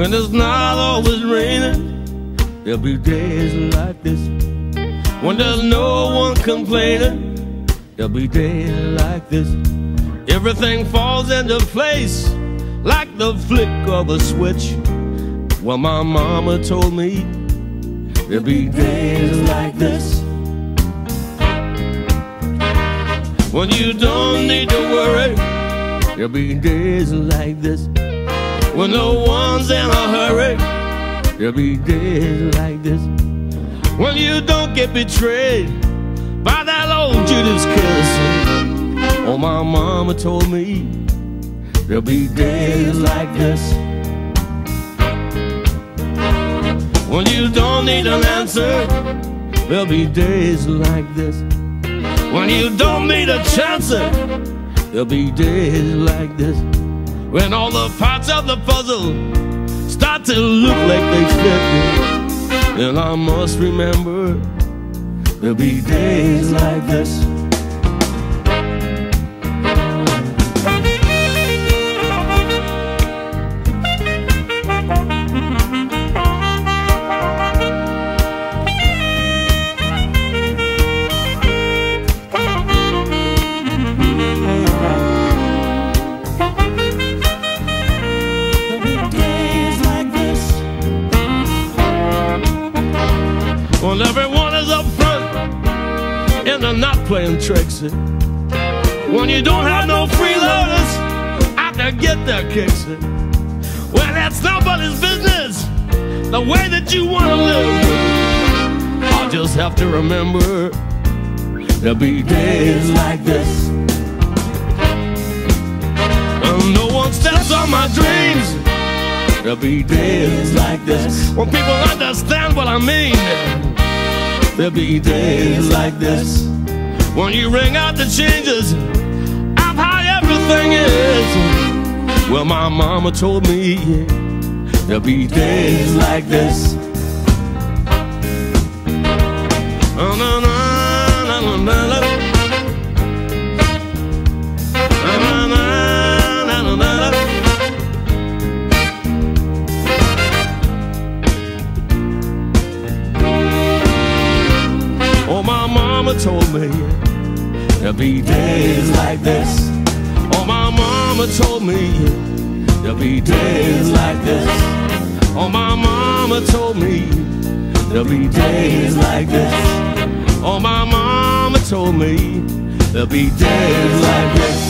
When it's not always raining, there'll be days like this. When there's no one complaining, there'll be days like this. Everything falls into place like the flick of a switch. Well, my mama told me there'll be days like this. When you don't need to worry, there'll be days like this. When no one's in a hurry, there'll be days like this. When you don't get betrayed by that old Judas kiss. Oh, my mama told me there'll be days like this. When you don't need an answer, there'll be days like this. When you don't need a chance, there'll be days like this. When all the parts of the puzzle start to look like they fit. Then I must remember there'll be days like this. Well, everyone is up front and they're not playing tricks. When you don't have no freeloaders out there get their kicks. Well, that's nobody's business. The way that you want to live. I'll just have to remember there'll be days like this. And no one steps on my dreams. There'll be days like this when people understand what I mean. There'll be days like this when you ring out the changes of how everything is. Well, my mama told me there'll be days like this. Told me there'll be days like this. Oh, my mama told me there'll be days like this. Oh, my mama told me there'll be days like this. Oh, my mama told me there'll be days like this.